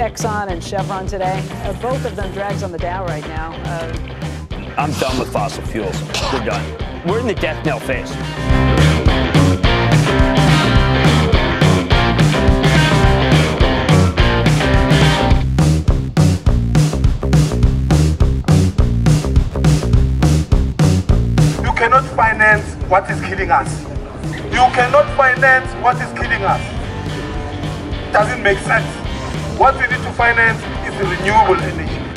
Exxon and Chevron today. Uh, both of them drags on the Dow right now. Uh, I'm done with fossil fuels. We're done. We're in the death knell phase. Cannot finance what is killing us. You cannot finance what is killing us. Doesn't make sense. What we need to finance is renewable energy.